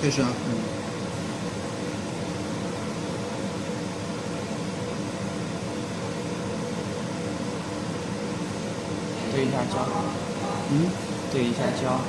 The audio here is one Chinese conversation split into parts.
开始啊。嗯。对一下焦。嗯。对一下焦。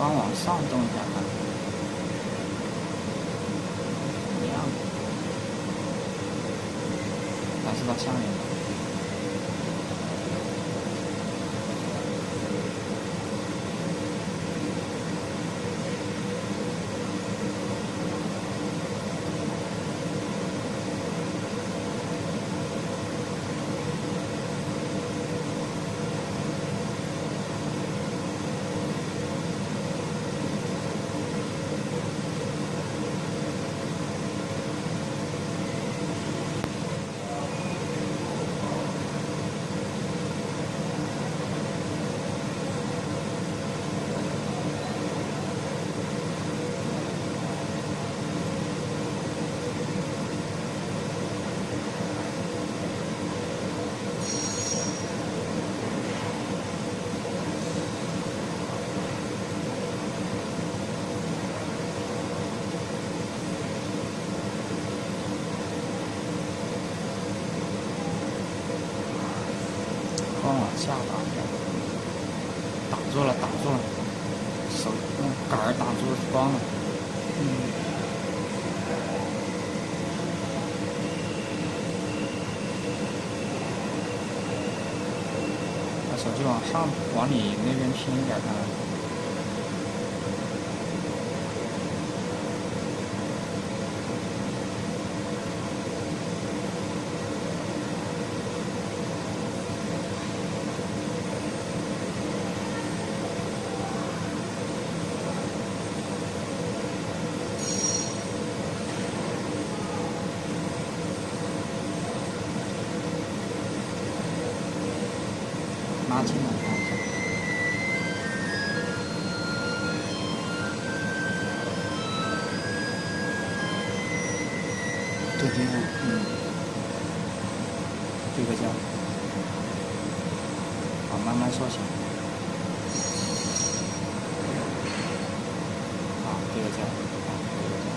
光往上动一下看，一样，还是到下面光。往下打，挡住了，挡住了，手用杆儿挡住光了。嗯。把手机往上，往你那边偏一点看。拉近了看一下，对对对，嗯，这个叫，好，慢慢缩小，好，对个焦，好，对个焦，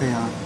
可以啊。